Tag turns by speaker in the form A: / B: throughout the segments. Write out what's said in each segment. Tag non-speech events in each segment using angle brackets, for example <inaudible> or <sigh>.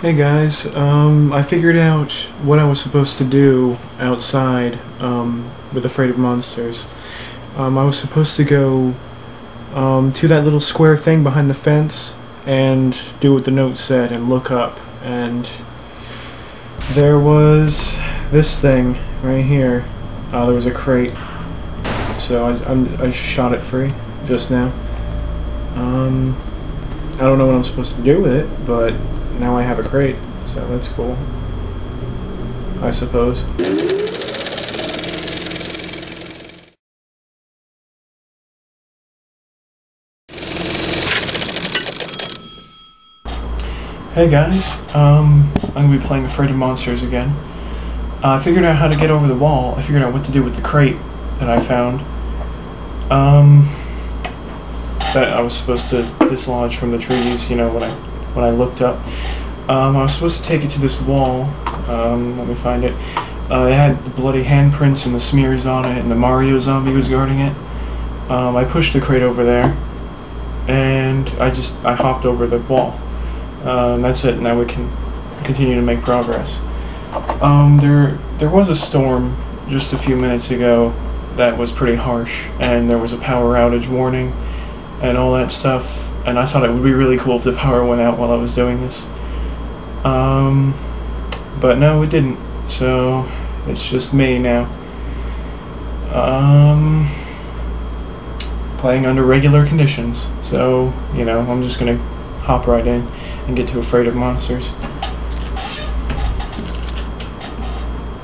A: Hey guys, um, I figured out what I was supposed to do outside um, with Afraid of Monsters. Um, I was supposed to go um, to that little square thing behind the fence and do what the note said and look up. And there was this thing right here. Uh, there was a crate. So I, I'm, I shot it free just now. Um, I don't know what I'm supposed to do with it, but now I have a crate, so that's cool. I suppose. Hey guys, um, I'm gonna be playing Afraid of Monsters again. Uh, I figured out how to get over the wall. I figured out what to do with the crate that I found. Um, that I was supposed to dislodge from the trees, you know, when I when I looked up. Um, I was supposed to take it to this wall. Um, let me find it. Uh, it had the bloody handprints and the smears on it, and the Mario zombie was guarding it. Um, I pushed the crate over there, and I just I hopped over the wall. Uh, and that's it. Now we can continue to make progress. Um, there there was a storm just a few minutes ago that was pretty harsh, and there was a power outage warning and all that stuff. And I thought it would be really cool if the power went out while I was doing this. Um, but no, it didn't. So it's just me now. Um, playing under regular conditions. So you know, I'm just gonna hop right in and get to Afraid of Monsters.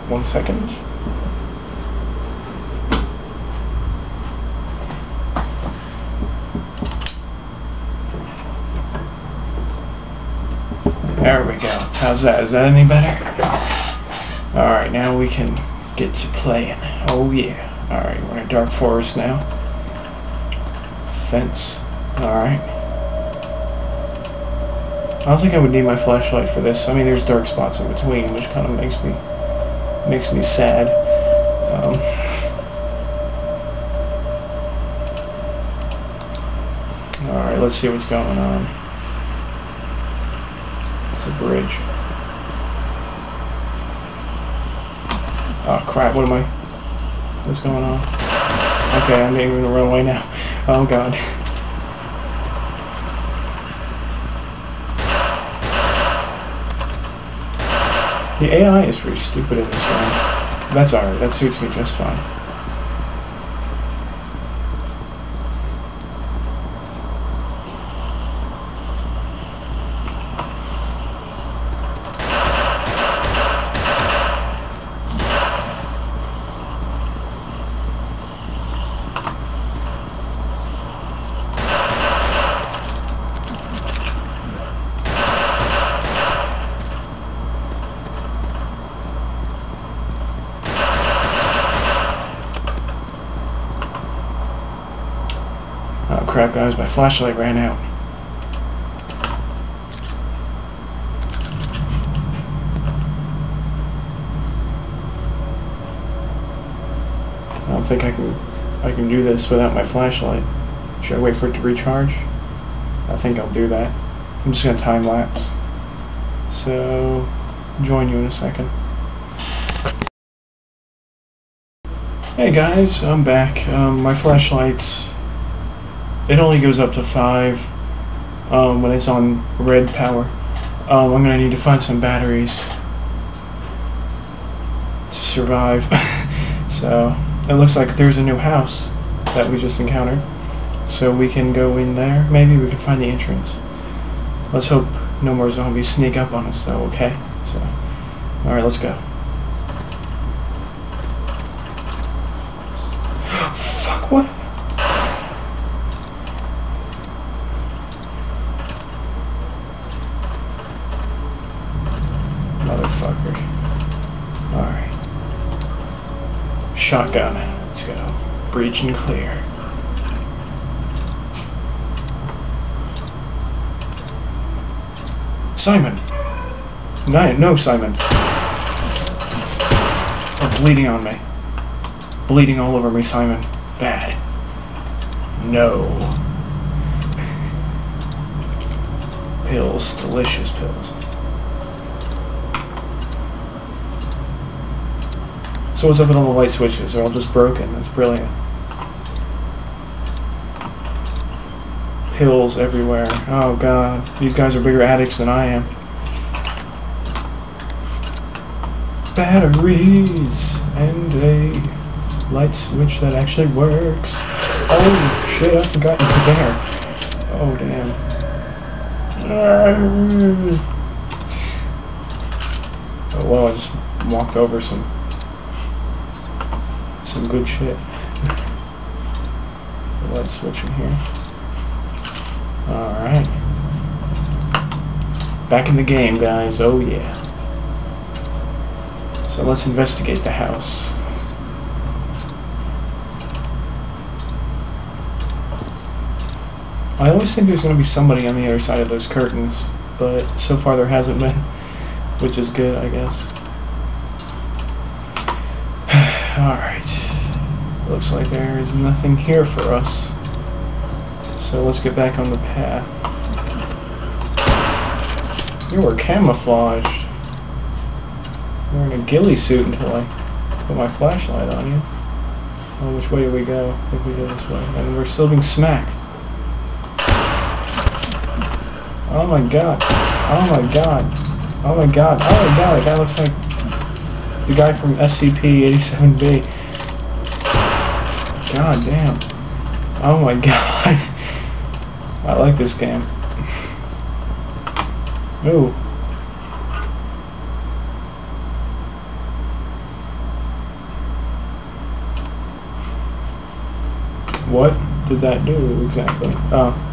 A: One second. There we go. How's that? Is that any better? Alright, now we can get to playing. Oh yeah. Alright, we're in a Dark Forest now. Fence. Alright. I don't think I would need my flashlight for this. I mean, there's dark spots in between, which kind of makes me makes me sad. Um, Alright, let's see what's going on. A bridge. Oh crap, what am I... What's going on? Okay, I'm even gonna run away now. <laughs> Oh god. The AI is pretty stupid in this one. That's alright, that suits me just fine. Crap guys, my flashlight ran out. I don't think I can I can do this without my flashlight. Should I wait for it to recharge? I think I'll do that. I'm just gonna time lapse. So join you in a second. Hey guys, I'm back. Um, my flashlight's it only goes up to five um, when it's on red power. Um, I'm gonna need to find some batteries to survive. <laughs> so it looks like there's a new house that we just encountered. So we can go in there. Maybe we can find the entrance. Let's hope no more zombies sneak up on us though, okay? So, alright, let's go. <gasps> Fuck, what? Motherfucker. Alright. Shotgun. Let's go. Breach and clear. Simon! No, no, Simon. Oh, bleeding on me. Bleeding all over me, Simon. Bad. No. pills. Delicious pills. So what's up with all the light switches? They're all just broken. That's brilliant. Pills everywhere. Oh god. These guys are bigger addicts than I am. Batteries and a light switch that actually works. Oh shit, I forgot it's there. Oh damn. Oh well, I just walked over some some good shit. Light switch in here. Alright. Back in the game, guys. Oh yeah. So let's investigate the house. I always think there's going to be somebody on the other side of those curtains, but so far there hasn't been, <laughs> which is good, I guess. Alright. Looks like there is nothing here for us. So let's get back on the path. You were camouflaged. You're in a ghillie suit until I put my flashlight on you. Oh, which way do we go? I think we go this way. And we're still being smacked. Oh my god. Oh my god. Oh my god. Oh my god, that looks like the guy from SCP-87B. God damn. Oh my <laughs> god. I like this game. Ooh. What did that do exactly? Oh.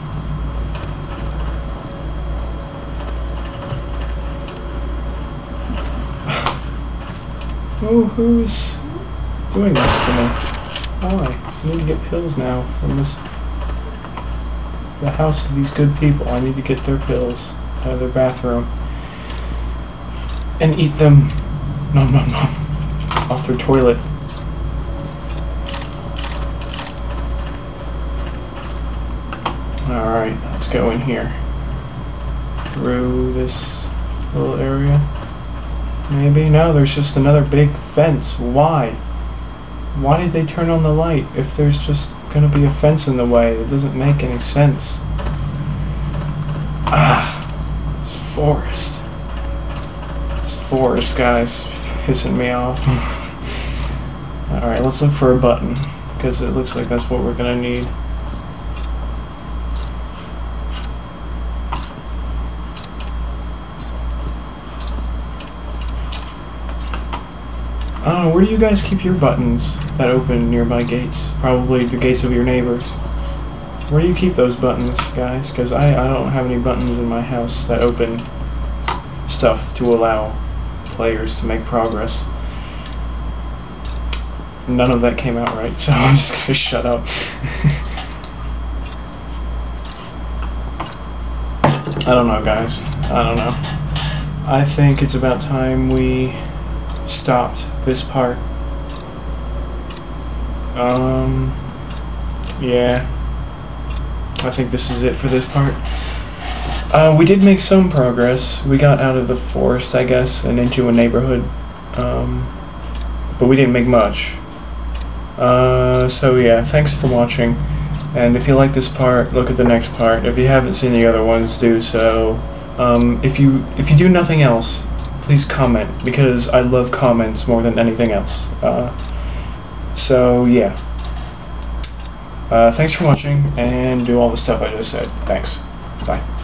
A: Oh, who's doing this to me? Why? I need to get pills now from this the house of these good people. I need to get their pills out of their bathroom and eat them nom nom nom off their toilet. Alright, let's go in here. Through this little area. Maybe? No, there's just another big fence. Why? Why did they turn on the light if there's just gonna be a fence in the way? It doesn't make any sense. Ah, it's forest. It's forest, guys. Pissing me off. <laughs> Alright, let's look for a button. Because it looks like that's what we're gonna need. Where do you guys keep your buttons that open nearby gates? Probably the gates of your neighbors. Where do you keep those buttons, guys? Because I, I don't have any buttons in my house that open stuff to allow players to make progress. None of that came out right, <laughs> so I'm just gonna shut up. <laughs> I don't know, guys. I don't know. I think it's about time we stopped this part. Um, yeah. I think this is it for this part. Uh, we did make some progress. We got out of the forest, I guess, and into a neighborhood. Um, but we didn't make much. Uh, so yeah, thanks for watching. And if you like this part, look at the next part. If you haven't seen the other ones, do so. Um, if you if you do nothing else, please comment because I love comments more than anything else. Uh, so yeah. Uh, thanks for watching and do all the stuff I just said. Thanks. Bye.